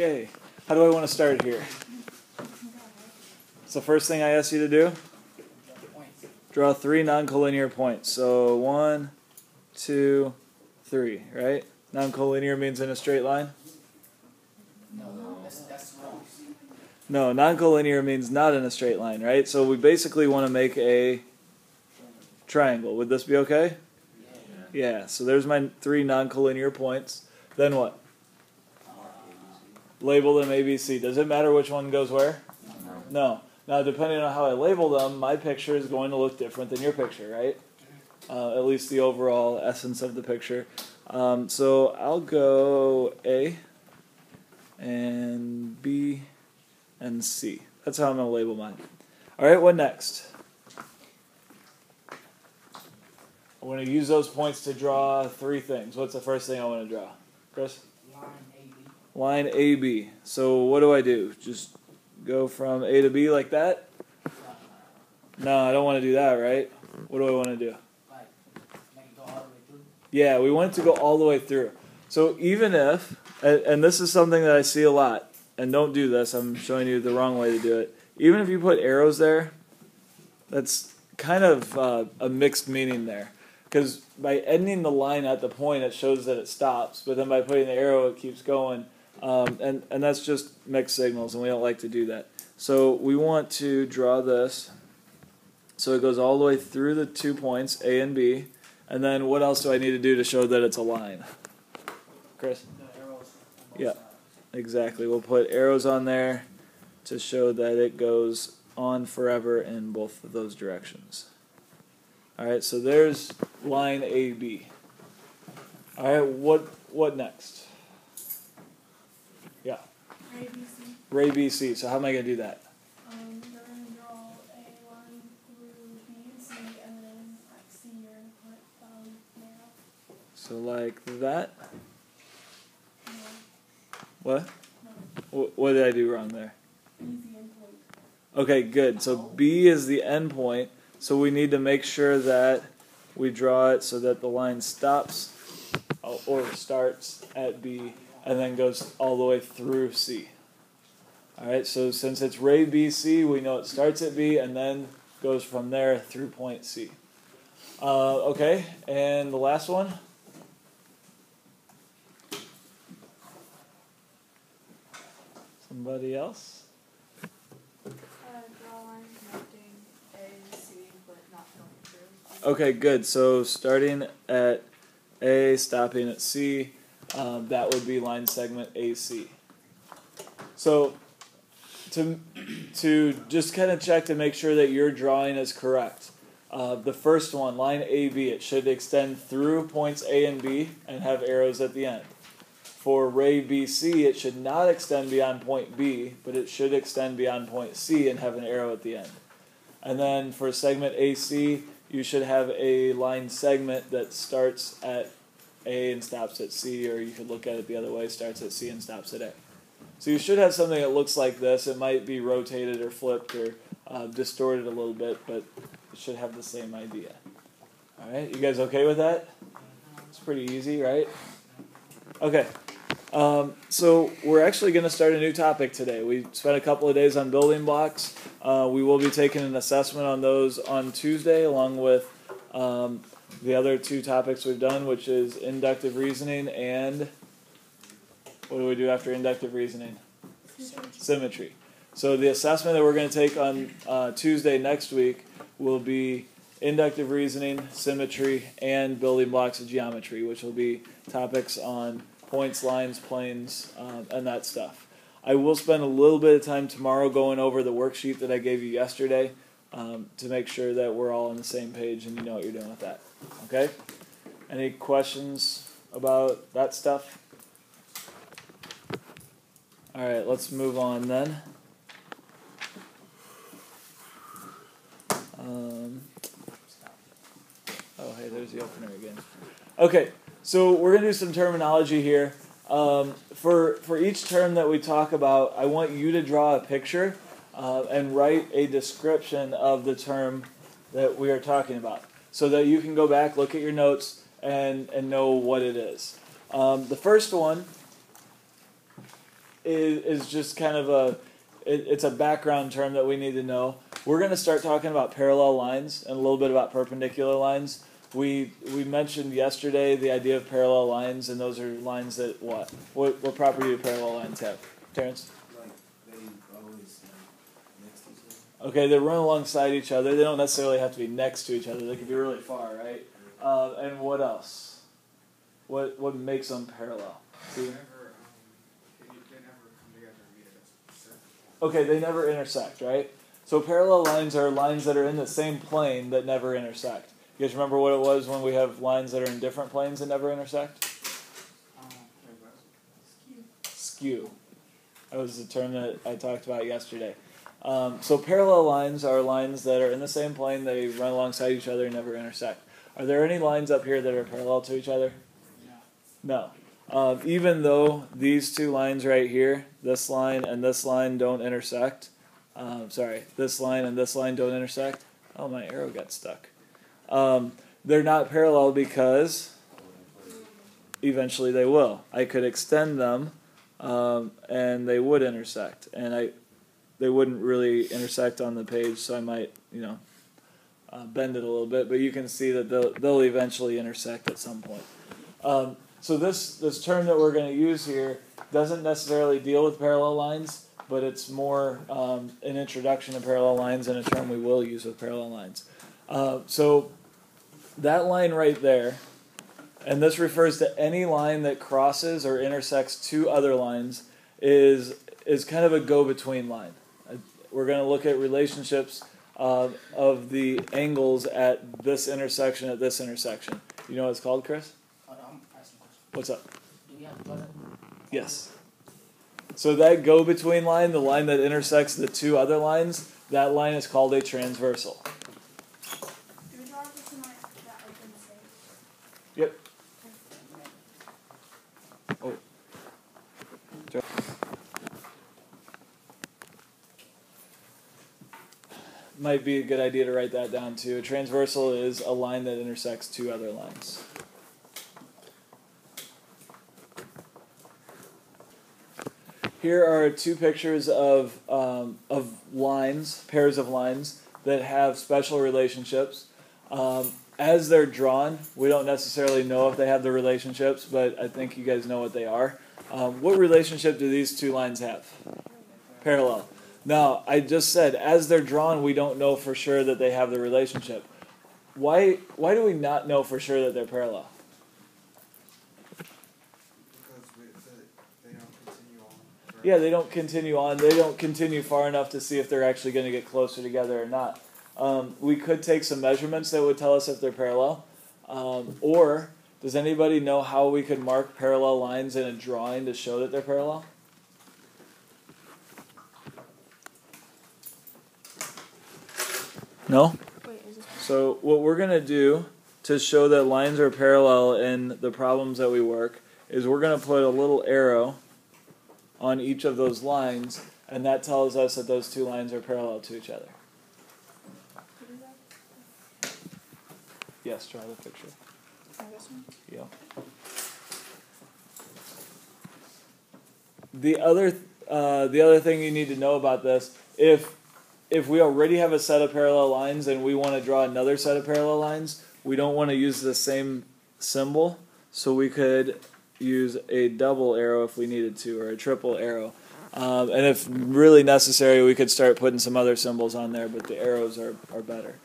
Yay. How do I want to start here? So first thing I ask you to do? Draw three non-collinear points. So one, two, three, right? Non-collinear means in a straight line? No, that's, that's wrong. No, non-collinear means not in a straight line, right? So we basically want to make a triangle. Would this be okay? Yeah, so there's my three non-collinear points. Then what? Label them ABC. Does it matter which one goes where? No. Now, depending on how I label them, my picture is going to look different than your picture, right? Uh, at least the overall essence of the picture. Um, so I'll go A and B and C. That's how I'm going to label mine. All right, what next? I want to use those points to draw three things. What's the first thing I want to draw? Chris? Line AB. So what do I do? Just go from A to B like that? No, I don't want to do that, right? What do I want to do? Yeah, we want to go all the way through. So even if, and, and this is something that I see a lot, and don't do this, I'm showing you the wrong way to do it. Even if you put arrows there, that's kind of uh, a mixed meaning there. Because by ending the line at the point, it shows that it stops, but then by putting the arrow, it keeps going. Um, and, and that's just mixed signals, and we don't like to do that. So we want to draw this. So it goes all the way through the two points, A and B. And then what else do I need to do to show that it's a line? Chris? The arrows. on both Yeah. Exactly. We'll put arrows on there to show that it goes on forever in both of those directions. All right, so there's line AB. All right, what what next? Yeah, ABC. Ray BC. So how am I going to do that? Um, you're gonna draw a line through B and C, and then at C you're gonna put um narrow. So like that. No, What? no, What did I do wrong there? Okay, good. So B is the endpoint. So we need to make sure that we draw it so that the line stops uh, or starts at B and then goes all the way through C. All right, so since it's ray BC, we know it starts at B and then goes from there through point C. Uh, okay, and the last one? Somebody else? Okay, good. So starting at A, stopping at C, um, that would be line segment AC. So to to just kind of check to make sure that your drawing is correct. Uh, the first one, line AB, it should extend through points A and B and have arrows at the end. For ray BC, it should not extend beyond point B, but it should extend beyond point C and have an arrow at the end. And then for segment AC, you should have a line segment that starts at A and stops at C, or you could look at it the other way, starts at C and stops at A. So you should have something that looks like this. It might be rotated or flipped or uh, distorted a little bit, but it should have the same idea. All right, you guys okay with that? It's pretty easy, right? Okay. Um, so we're actually going to start a new topic today. We spent a couple of days on building blocks. Uh, we will be taking an assessment on those on Tuesday, along with um, the other two topics we've done, which is inductive reasoning and what do we do after inductive reasoning? Symmetry. So the assessment that we're going to take on uh, Tuesday next week will be inductive reasoning, symmetry, and building blocks of geometry, which will be topics on points, lines, planes, um, and that stuff. I will spend a little bit of time tomorrow going over the worksheet that I gave you yesterday um, to make sure that we're all on the same page and you know what you're doing with that. Okay? Any questions about that stuff? All right, let's move on then. Um, oh, hey, there's the opener again. Okay, so we're gonna do some terminology here. Um, for for each term that we talk about, I want you to draw a picture uh, and write a description of the term that we are talking about, so that you can go back, look at your notes, and and know what it is. Um, the first one is, is just kind of a it, it's a background term that we need to know. We're going to start talking about parallel lines and a little bit about perpendicular lines. We we mentioned yesterday the idea of parallel lines, and those are lines that what what, what property do parallel lines have? Terrence. Like they always like next to each other. Okay, they run alongside each other. They don't necessarily have to be next to each other. They can be really far, right? Uh, and what else? What what makes them parallel? Never, um, they, they never come together and meet at a certain point. Okay, they never intersect, right? So parallel lines are lines that are in the same plane that never intersect. You guys remember what it was when we have lines that are in different planes that never intersect? Um, Skew. That was the term that I talked about yesterday. Um, so parallel lines are lines that are in the same plane. They run alongside each other and never intersect. Are there any lines up here that are parallel to each other? No. Um, even though these two lines right here, this line and this line don't intersect, um, sorry, this line and this line don't intersect. Oh, my arrow got stuck. Um, they're not parallel because eventually they will. I could extend them, um, and they would intersect, and I, they wouldn't really intersect on the page, so I might, you know, uh, bend it a little bit. But you can see that they'll they'll eventually intersect at some point. Um, so this this term that we're going to use here doesn't necessarily deal with parallel lines, but it's more um, an introduction to parallel lines and a term we will use with parallel lines. Uh, so that line right there, and this refers to any line that crosses or intersects two other lines, is is kind of a go-between line. Uh, We're going to look at relationships uh, of the angles at this intersection at this intersection. You know what it's called, Chris? No, I'm asking a question. What's up? Do we have to put it? Yes. So that go between line, the line that intersects the two other lines, that line is called a transversal. Do we draw this in like that open space? Yep. Might be a good idea to write that down too. A transversal is a line that intersects two other lines. Here are two pictures of um, of lines, pairs of lines that have special relationships. Um, as they're drawn, we don't necessarily know if they have the relationships, but I think you guys know what they are. Um, what relationship do these two lines have? Parallel. Now, I just said as they're drawn, we don't know for sure that they have the relationship. Why? Why do we not know for sure that they're parallel? Because they don't continue on. Yeah, they don't continue on. They don't continue far enough to see if they're actually going to get closer together or not. Um, we could take some measurements that would tell us if they're parallel. Um, or, does anybody know how we could mark parallel lines in a drawing to show that they're parallel? No? So what we're gonna do to show that lines are parallel in the problems that we work is we're gonna put a little arrow on each of those lines, and that tells us that those two lines are parallel to each other. Yes, draw the picture. Yeah. The other, uh, the other thing you need to know about this, if if we already have a set of parallel lines and we want to draw another set of parallel lines, we don't want to use the same symbol, so we could use a double arrow if we needed to, or a triple arrow. Um, and if really necessary, we could start putting some other symbols on there, but the arrows are, are better.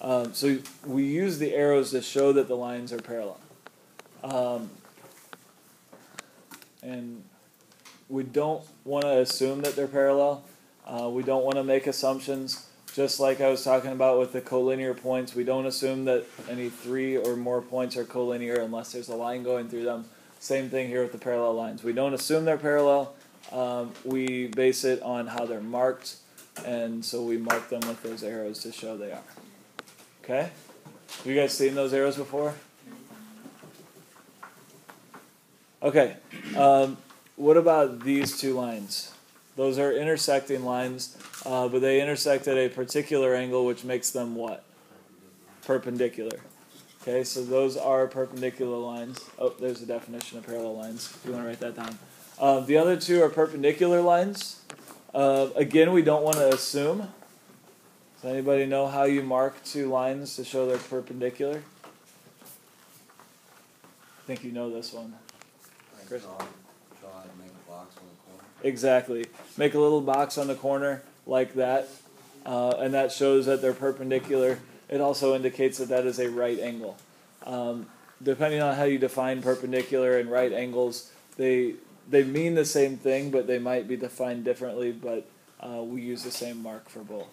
Um, so we use the arrows to show that the lines are parallel. Um, and we don't want to assume that they're parallel. Uh, we don't want to make assumptions. Just like I was talking about with the collinear points, we don't assume that any three or more points are collinear unless there's a line going through them. Same thing here with the parallel lines. We don't assume they're parallel. Um, we base it on how they're marked, and so we mark them with those arrows to show they are. Okay? Have you guys seen those arrows before? Okay. Um, what about these two lines? Those are intersecting lines, uh, but they intersect at a particular angle, which makes them what? Perpendicular. Okay, so those are perpendicular lines. Oh, there's a definition of parallel lines. If you want to write that down. Uh, the other two are perpendicular lines. Uh, again, we don't want to assume. Does anybody know how you mark two lines to show they're perpendicular? I think you know this one. Chris? draw, draw and make a box on the corner. Exactly. Make a little box on the corner like that, uh, and that shows that they're perpendicular. It also indicates that that is a right angle. Um, depending on how you define perpendicular and right angles, they they mean the same thing, but they might be defined differently. But uh, we use the same mark for both.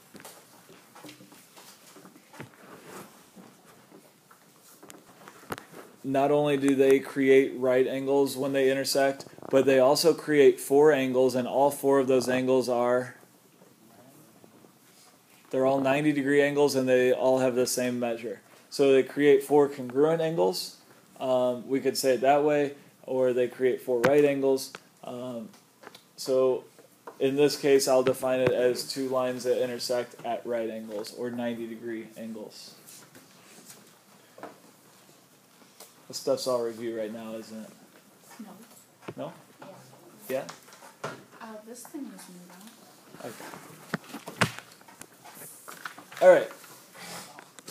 Not only do they create right angles when they intersect, but they also create four angles, and all four of those angles are they're all 90 degree angles and they all have the same measure. So they create four congruent angles. Um, we could say it that way, or they create four right angles. Um, so in this case, I'll define it as two lines that intersect at right angles or 90 degree angles. This stuff's all review right now, isn't it? No. No? Yeah. Yeah? Uh, this thing was new now. Okay. All right.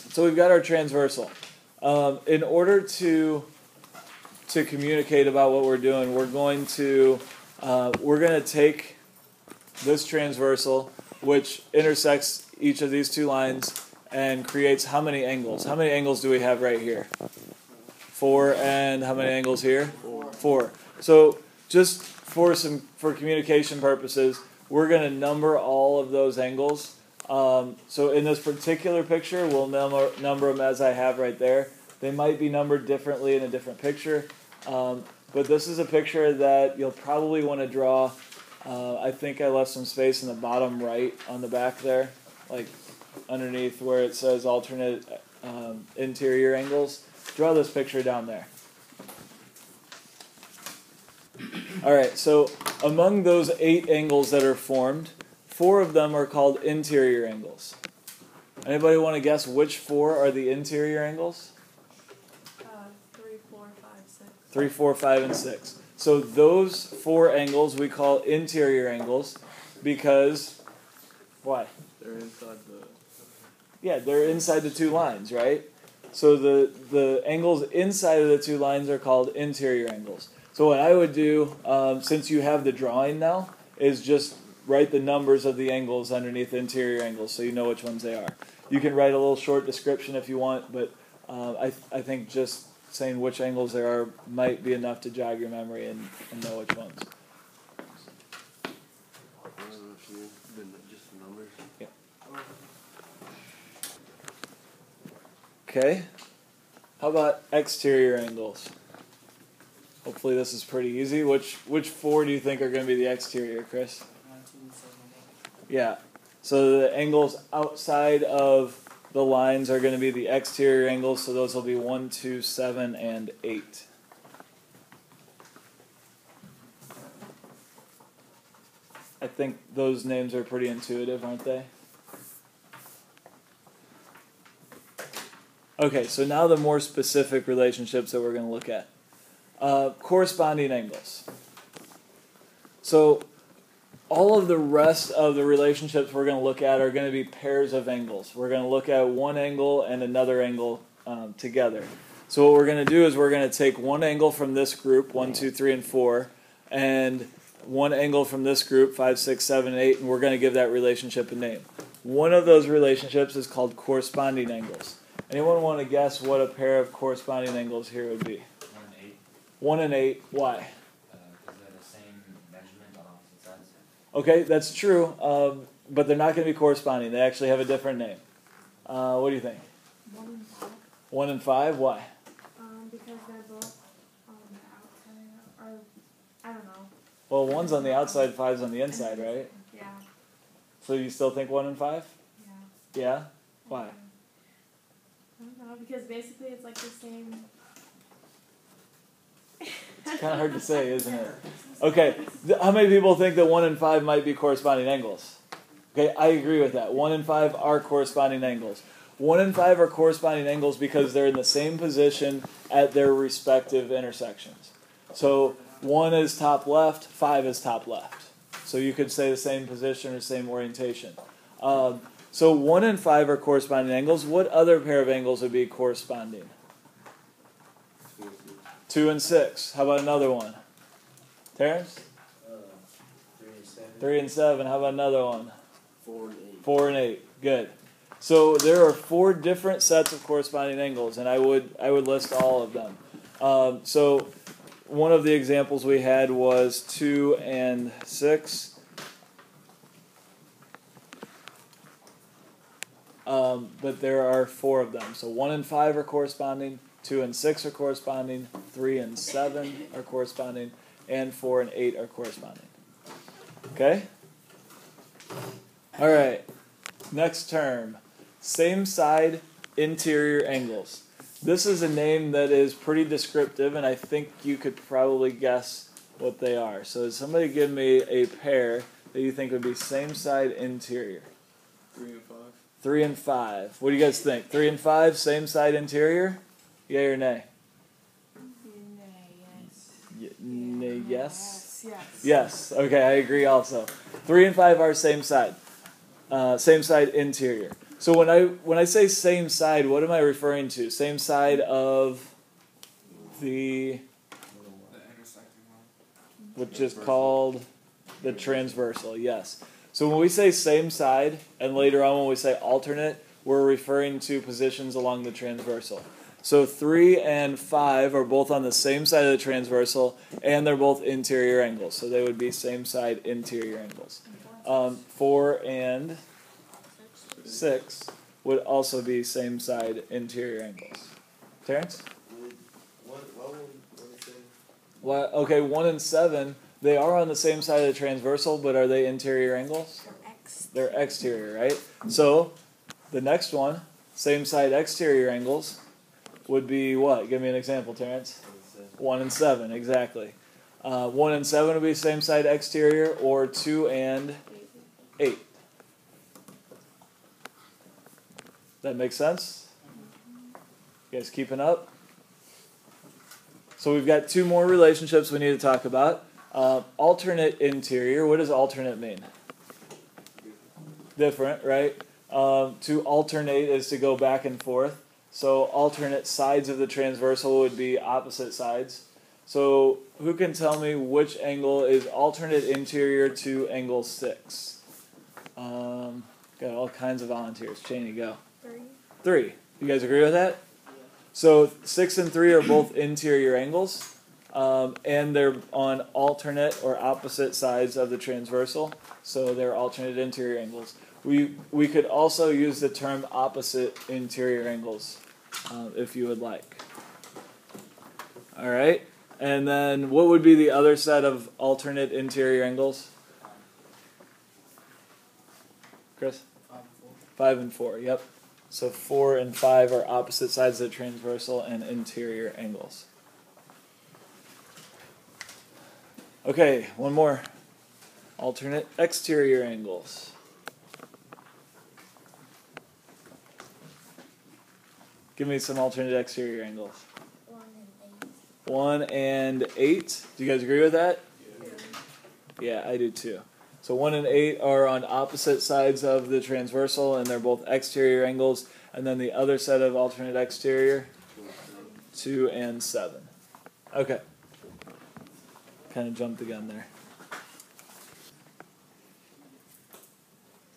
So we've got our transversal. Um, in order to to communicate about what we're doing, we're going to uh, we're going to take this transversal, which intersects each of these two lines, and creates how many angles? How many angles do we have right here? Four, and how many angles here? Four. Four. So just for some for communication purposes, we're going to number all of those angles. Um, so in this particular picture, we'll number number them as I have right there. They might be numbered differently in a different picture, um, but this is a picture that you'll probably want to draw. Uh, I think I left some space in the bottom right on the back there, like underneath where it says alternate um, interior angles. Draw this picture down there. All right, so among those eight angles that are formed, four of them are called interior angles. Anybody want to guess which four are the interior angles? Uh, three, four, five, six. Three, four, five, and six. So those four angles we call interior angles because why? They're inside the. Yeah, they're inside the two lines, right? So the the angles inside of the two lines are called interior angles. So what I would do, um, since you have the drawing now, is just write the numbers of the angles underneath the interior angles, so you know which ones they are. You can write a little short description if you want, but uh, I I think just saying which angles there are might be enough to jog your memory and, and know which ones. I don't know if you, then just the numbers. Okay. How about exterior angles? Hopefully this is pretty easy. Which which four do you think are going to be the exterior, Chris? One, two, seven, eight. Yeah. So the angles outside of the lines are going to be the exterior angles. So those will be one, two, seven, and eight. I think those names are pretty intuitive, aren't they? Okay, so now the more specific relationships that we're going to look at. Uh, corresponding angles. So all of the rest of the relationships we're going to look at are going to be pairs of angles. We're going to look at one angle and another angle um, together. So what we're going to do is we're going to take one angle from this group, one, two, three, and four, and one angle from this group, five, six, seven, eight, and we're going to give that relationship a name. One of those relationships is called corresponding angles. Anyone want to guess what a pair of corresponding angles here would be? One and eight, One and eight. Why? because they're the same measurement on opposite sides. Okay, that's true, um, but they're not going to be corresponding. They actually have a different name. Uh, what do you think? One and five. One and five. Why? Um, because they're both on the outside, or I don't know. Well, one's on the outside, five's on the inside, right? Yeah, So you still think one and five? yeah. Yeah. Why? I don't know because basically it's like the same. It's kind of hard to say, isn't it? Okay. How many people think that one and five might be corresponding angles? Okay, I agree with that. One and five are corresponding angles. One and five are corresponding angles because they're in the same position at their respective intersections. So one is top left, five is top left. So you could say the same position or same orientation. Um, so one and five are corresponding angles. What other pair of angles would be corresponding? Two and six. Two and six. How about another one? Terrence? Uh, three and seven. Three and seven. How about another one? Four and eight. Four and eight. Good. So there are four different sets of corresponding angles, and I would I would list all of them. Um, so one of the examples we had was two and six. Um, but there are four of them. So one and five are corresponding, two and six are corresponding, three and seven are corresponding, and four and eight are corresponding. Okay? All right. Next term same side interior angles. This is a name that is pretty descriptive, and I think you could probably guess what they are. So, somebody give me a pair that you think would be same side interior. Three and five. Three and five. What do you guys think? Three and five, same side interior? Yay or nay? yes. Y- nay, yes? Yes. Yes. Yes. Okay, I agree also. Three and five are same side. Uh, same side interior. So when I when I say same side, what am I referring to? Same side of the The intersecting one. which is called the transversal. Yes. So when we say same side, and later on when we say alternate, we're referring to positions along the transversal. So three and five are both on the same side of the transversal, and they're both interior angles. So they would be same side interior angles. Um, four and six would also be same side interior angles. Terrence? What, what would, what would say? What? Okay, one and seven. They are on the same side of the transversal, but are they interior angles? They're exterior, right? So, the next one, same side exterior angles, would be what? Give me an example, Terrence. One and seven, exactly. Uh, one and seven would be same side exterior, or two and eight. That makes sense? You guys keeping up? So we've got two more relationships we need to talk about. Uh, alternate interior. What does alternate mean? Different, right? Um, to alternate is to go back and forth. So alternate sides of the transversal would be opposite sides. So who can tell me which angle is alternate interior to angle six? Um, got all kinds of volunteers. Cheney, go. Three. Three. You guys agree with that? So six and three are both interior angles, um, and they're on alternate or opposite sides of the transversal. So they're alternate interior angles. We we could also use the term opposite interior angles, uh, if you would like. All right, and then what would be the other set of alternate interior angles? Chris. Five and four. Five and four, yep. So four and five are opposite sides of the transversal and interior angles. Okay, one more. Alternate exterior angles. Give me some alternate exterior angles. One and eight. One and eight. Do you guys agree with that? Yeah, I do too. So one and eight are on opposite sides of the transversal, and they're both exterior angles. And then the other set of alternate exterior, two and seven. Okay. Kind of jumped the gun there.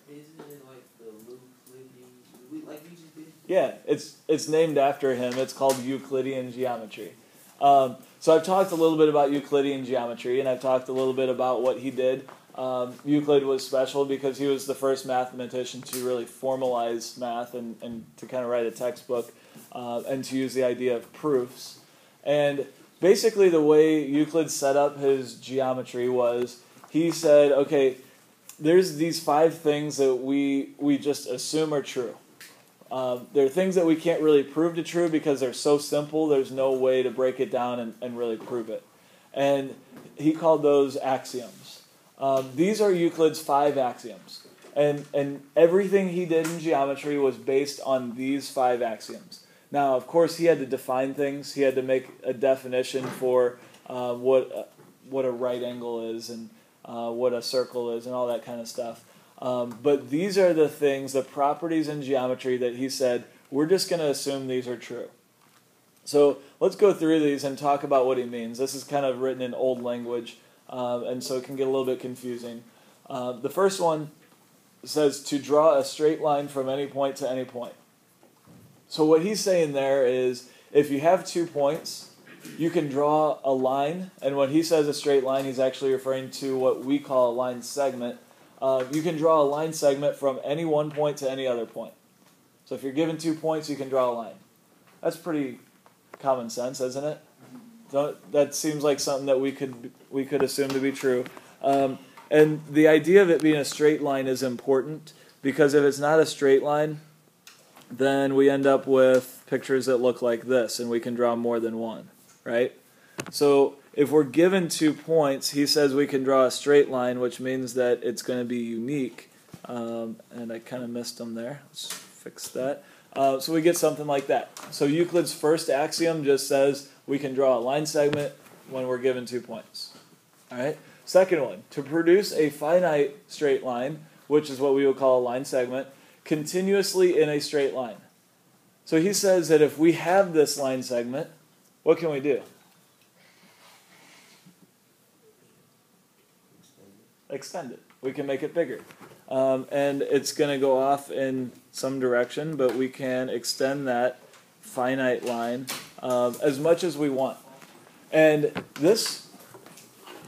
Isn't it like the Euclidean, we, like you just did? Yeah, it's it's named after him. It's called Euclidean geometry. Um, so I've talked a little bit about Euclidean geometry, and I've talked a little bit about what he did. Um, Euclid was special because he was the first mathematician to really formalize math and, and to kind of write a textbook uh, and to use the idea of proofs. And basically, the way Euclid set up his geometry was he said, okay, there's these five things that we we just assume are true. Um, there are things that we can't really prove to true because they're so simple. There's no way to break it down and, and really prove it. And he called those axioms. Um, these are Euclid's five axioms. And, and everything he did in geometry was based on these five axioms. Now, of course, he had to define things. He had to make a definition for uh, what what a right angle is and uh, what a circle is and all that kind of stuff. Um, but these are the things, the properties in geometry that he said we're just going to assume these are true. So let's go through these and talk about what he means. This is kind of written in old language, uh, and so it can get a little bit confusing. Uh, the first one says to draw a straight line from any point to any point. So what he's saying there is if you have two points, you can draw a line, and when he says a straight line, he's actually referring to what we call a line segment. Uh, you can draw a line segment from any one point to any other point. So if you're given two points, you can draw a line. That's pretty common sense, isn't it? Don't, that seems like something that we could we could assume to be true. Um, and the idea of it being a straight line is important because if it's not a straight line, then we end up with pictures that look like this, and we can draw more than one, right? So if we're given two points, he says we can draw a straight line, which means that it's going to be unique. Um, and I kind of missed them there. Let's fix that. Uh, so we get something like that. So Euclid's first axiom just says we can draw a line segment when we're given two points. All right. Second one, to produce a finite straight line, which is what we would call a line segment, continuously in a straight line. So he says that if we have this line segment, what can we do? Extend it. We can make it bigger. Um, and it's going to go off in some direction, but we can extend that finite line um, as much as we want. And this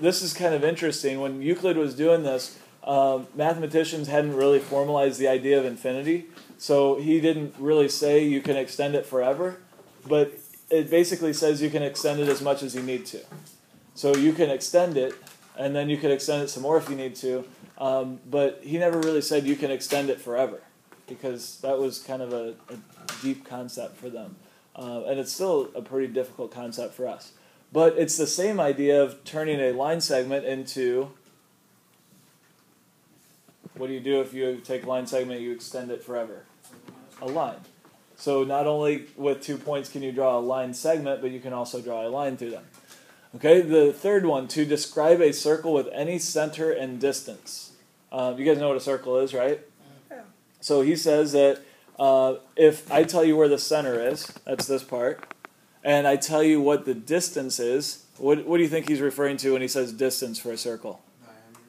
this is kind of interesting. When Euclid was doing this, um, mathematicians hadn't really formalized the idea of infinity, so he didn't really say you can extend it forever, but it basically says you can extend it as much as you need to. So you can extend it, and then you could extend it some more if you need to, um, but he never really said you can extend it forever, because that was kind of a, a deep concept for them. Uh, and it's still a pretty difficult concept for us. But it's the same idea of turning a line segment into what do you do if you take line segment you extend it forever? A line. So not only with two points can you draw a line segment, but you can also draw a line through them. Okay, the third one to describe a circle with any center and distance. Uh, you guys know what a circle is, right? Yeah. So he says that uh, if I tell you where the center is, that's this part, and I tell you what the distance is, what, what do you think he's referring to when he says distance for a circle? Diameter,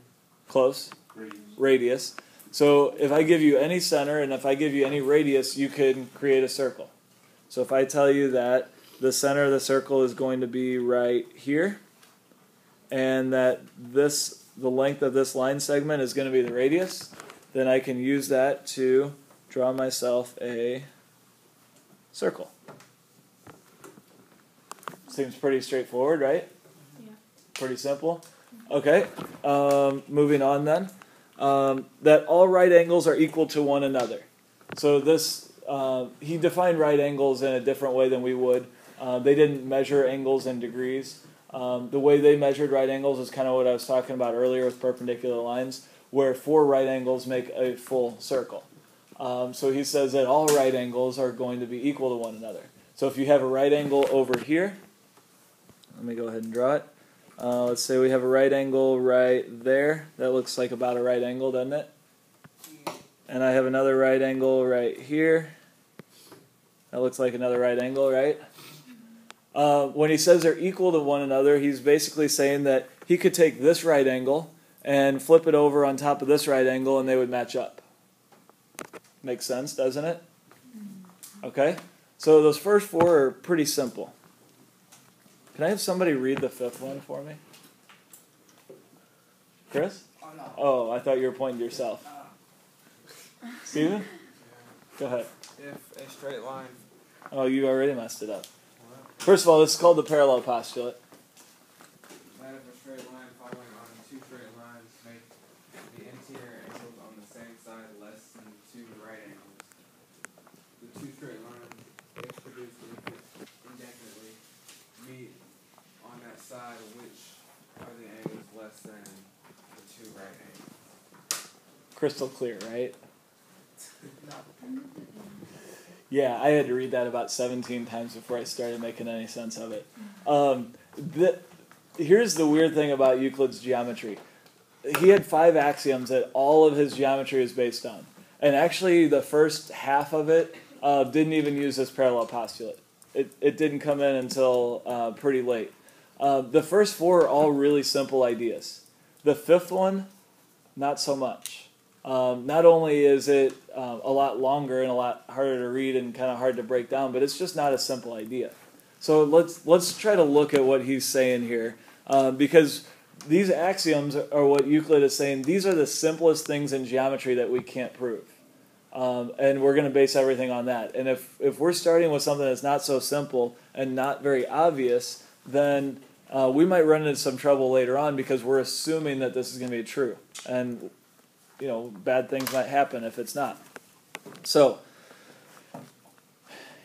Close. radius. Radius. So if I give you any center and if I give you any radius, you can create a circle. So if I tell you that the center of the circle is going to be right here, and that this the length of this line segment is going to be the radius, then I can use that to draw myself a circle. Seems pretty straightforward, right? Yeah. Pretty simple. Okay, um, moving on then. Um, that all right angles are equal to one another. So this, uh, he defined right angles in a different way than we would. Uh, they didn't measure angles in degrees. Um, the way they measured right angles is kind of what I was talking about earlier with perpendicular lines, where four right angles make a full circle. Um, so he says that all right angles are going to be equal to one another. So if you have a right angle over here, let me go ahead and draw it. Uh, let's say we have a right angle right there. That looks like about a right angle, doesn't it? And I have another right angle right here. That looks like another right angle, right? Uh, when he says they're equal to one another, he's basically saying that he could take this right angle and flip it over on top of this right angle and they would match up. Makes sense, doesn't it? Okay? So those first four are pretty simple. Can I have somebody read the fifth one for me? Chris? Oh, no. Oh, I thought you were pointing to yourself. Uh, Steven? Go ahead. if a straight line, Oh, you already messed it up. First of all, this is called the parallel postulate. that if a straight line following on two straight lines make the interior angles on the same side less than two right angles. The two straight lines, if produced indefinitely, meet on that side which are the angles less than the two right angles. Crystal clear, right? Yeah, I had to read that about 17 times before I started making any sense of it. Um, the, here's the weird thing about Euclid's geometry. He had five axioms that all of his geometry is based on, and actually the first half of it uh, didn't even use this parallel postulate. It it didn't come in until uh, pretty late. Uh, the first four are all really simple ideas. The fifth one, not so much. Um, not only is it um, a lot longer and a lot harder to read and kind of hard to break down, but it's just not a simple idea. So let's let's try to look at what he's saying here, uh, because these axioms are what Euclid is saying. These are the simplest things in geometry that we can't prove, um, and we're going to base everything on that. And if if we're starting with something that's not so simple and not very obvious, then uh, we might run into some trouble later on because we're assuming that this is going to be true, and you know bad things might happen if it's not. So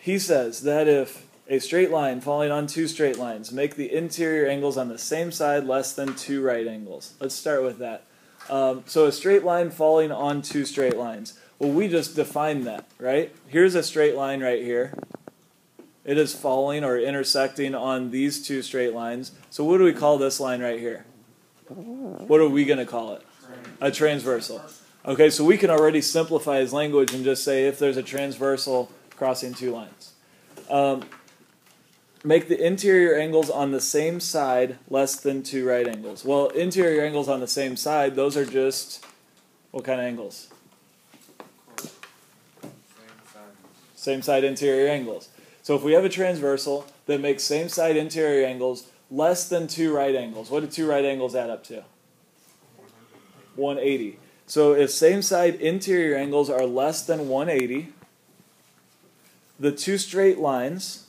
he says that if a straight line falling on two straight lines make the interior angles on the same side less than two right angles. Let's start with that. Um, so a straight line falling on two straight lines. Well, we just defined that, right? Here's a straight line right here. It is falling or intersecting on these two straight lines. So what do we call this line right here? What are we going to call it? A transversal. Okay, so we can already simplify his language and just say if there's a transversal crossing two lines. Um, make the interior angles on the same side less than two right angles. Well, interior angles on the same side, those are just what kind of angles? Same side. Same side interior angles. So if we have a transversal that makes same side interior angles less than two right angles, what do two right angles add up to? 180. So if same side interior angles are less than 180, the two straight lines,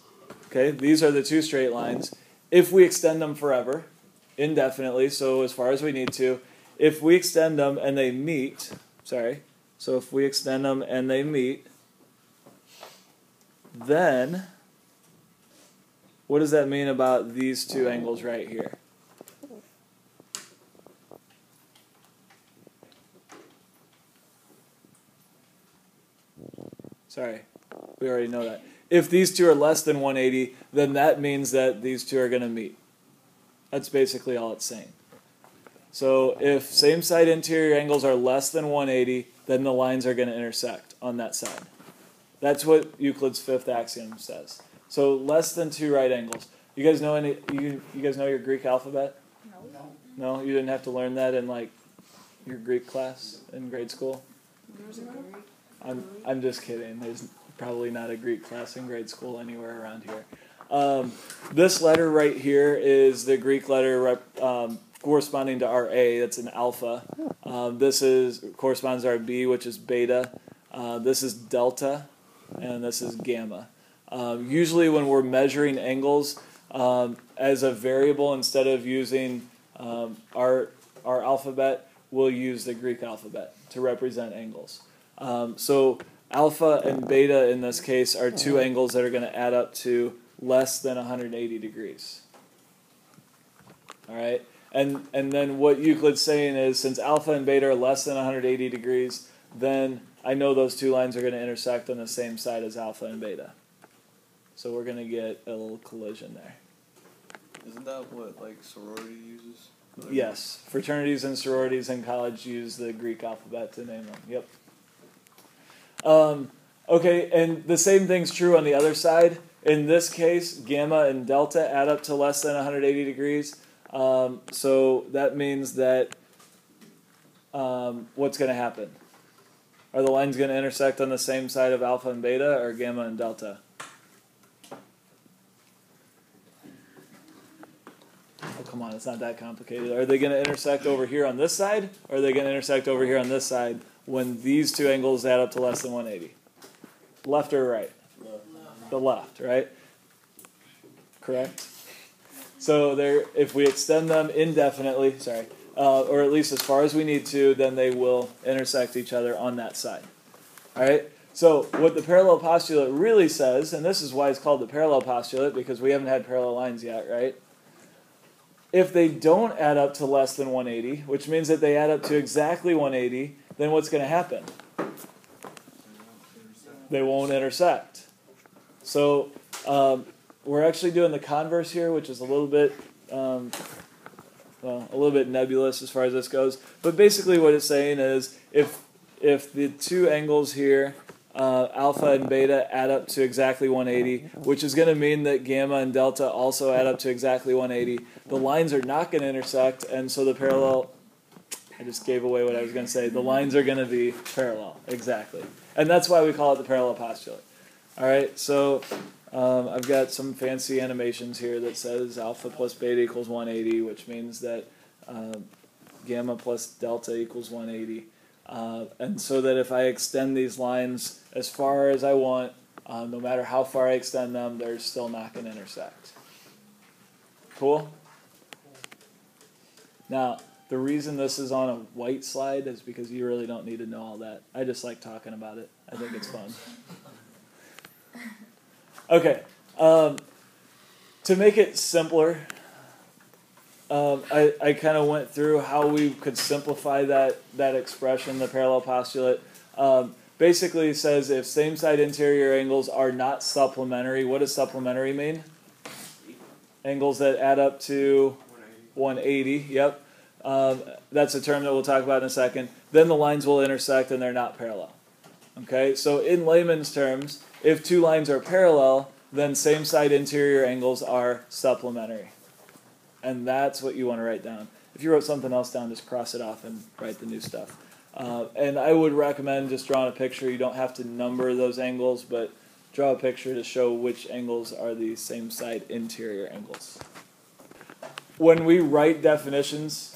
okay, these are the two straight lines, if we extend them forever, indefinitely, so as far as we need to, if we extend them and they meet, sorry, so if we extend them and they meet, then what does that mean about these two angles right here? Sorry, we already know that. If these two are less than 180, then that means that these two are going to meet. That's basically all it's saying. So if same side interior angles are less than 180, then the lines are going to intersect on that side. That's what Euclid's fifth axiom says. So less than two right angles. You guys know any? You you guys know your Greek alphabet? No. No, you didn't have to learn that in like your Greek class in grade school. I'm I'm just kidding. There's probably not a Greek class in grade school anywhere around here. Um, this letter right here is the Greek letter rep, um, corresponding to our A. That's an alpha. Um, this is corresponds to our B, which is beta. Uh, this is delta, and this is gamma. Um, usually, when we're measuring angles um, as a variable, instead of using um, our our alphabet, we'll use the Greek alphabet to represent angles. Um, so alpha and beta in this case are two angles that are going to add up to less than 180 degrees. All right, and and then what Euclid's saying is since alpha and beta are less than 180 degrees, then I know those two lines are going to intersect on the same side as alpha and beta. So we're going to get a little collision there. Isn't that what like sorority uses? Yes, fraternities and sororities in college use the Greek alphabet to name them. Yep. Um, okay, and the same thing's true on the other side. In this case, gamma and delta add up to less than 180 degrees. Um, so that means that um, what's going to happen? Are the lines going to intersect on the same side of alpha and beta or gamma and delta? Oh, come on, it's not that complicated. Are they going to intersect over here on this side, or are they going to intersect over here on this side when these two angles add up to less than 180? Left or right? The left, right? Correct? So there, if we extend them indefinitely, sorry, uh, or at least as far as we need to, then they will intersect each other on that side. All right. So what the parallel postulate really says, and this is why it's called the parallel postulate because we haven't had parallel lines yet, right? If they don't add up to less than 180, which means that they add up to exactly 180, then what's going to happen? They won't intersect. So um, we're actually doing the converse here, which is a little bit um, well, a little bit nebulous as far as this goes. But basically, what it's saying is if if the two angles here, uh, alpha and beta, add up to exactly 180, which is going to mean that gamma and delta also add up to exactly 180, the lines are not going to intersect, and so the parallel. I just gave away what I was going to say. The lines are going to be parallel, exactly, and that's why we call it the parallel postulate. All right, so um, I've got some fancy animations here that says alpha plus beta equals 180, which means that uh, gamma plus delta equals 180. Uh, and so that if I extend these lines as far as I want, uh, no matter how far I extend them, they're still not going to intersect. Cool? Now, the reason this is on a white slide is because you really don't need to know all that. I just like talking about it, I think it's fun. Okay. Um, to make it simpler, um, I, I kind of went through how we could simplify that, that expression, the parallel postulate. Um, basically, says if same side interior angles are not supplementary, what does supplementary mean? Angles that add up to 180, yep. Um, that's a term that we'll talk about in a second. Then the lines will intersect and they're not parallel. Okay, so in layman's terms, if two lines are parallel, then same side interior angles are supplementary. And that's what you want to write down. If you wrote something else down, just cross it off and write the new stuff. Uh, and I would recommend just drawing a picture. You don't have to number those angles, but draw a picture to show which angles are the same side interior angles. When we write definitions,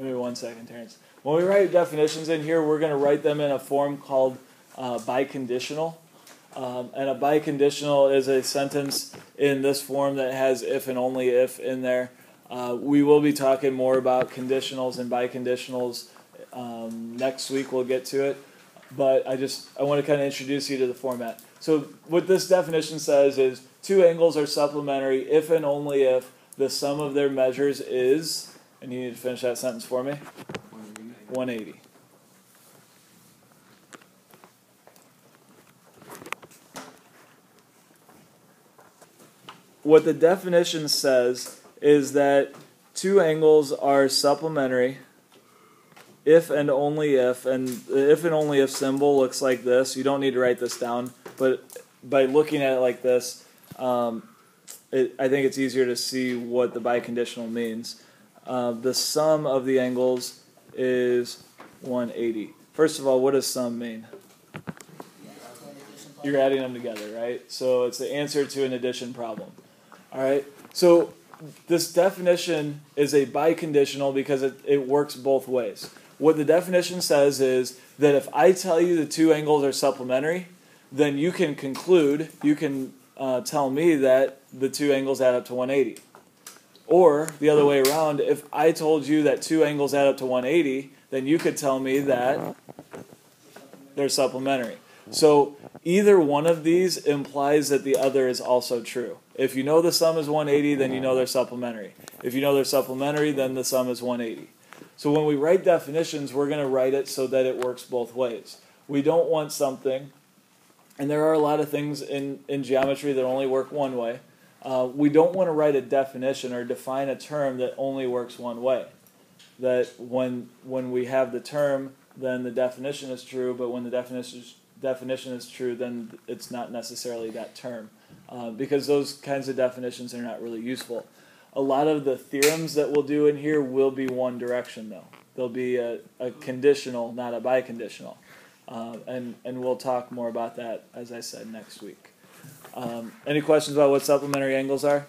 give me one second, Terrence. When we write definitions in here, we're going to write them in a form called uh, biconditional. Um, and a biconditional is a sentence in this form that has if and only if in there. Uh, we will be talking more about conditionals and biconditionals um, next week. We'll get to it, but I just I want to kind of introduce you to the format. So what this definition says is two angles are supplementary if and only if the sum of their measures is, and you need to finish that sentence for me. 180. what the definition says is that two angles are supplementary if and only if, and the if and only if symbol looks like this. You don't need to write this down, but by looking at it like this, um, it, I think it's easier to see what the biconditional means. Uh, the sum of the angles is 180. First of all, what does sum mean? You're adding them together, right? So it's the answer to an addition problem. All right. So this definition is a biconditional because it, it works both ways. What the definition says is that if I tell you the two angles are supplementary, then you can conclude, you can uh, tell me that the two angles add up to 180. Or the other way around, if I told you that two angles add up to 180, then you could tell me that they're supplementary. So either one of these implies that the other is also true. If you know the sum is 180, then you know they're supplementary. If you know they're supplementary, then the sum is 180. So when we write definitions, we're going to write it so that it works both ways. We don't want something, and there are a lot of things in, in geometry that only work one way. Uh, we don't want to write a definition or define a term that only works one way. That when when we have the term, then the definition is true, but when the definition is definition is true, then it's not necessarily that term, uh, because those kinds of definitions are not really useful. A lot of the theorems that we'll do in here will be one direction, though. They'll be a, a conditional, not a biconditional. Uh, and, and we'll talk more about that, as I said, next week. Um, any questions about what supplementary angles are?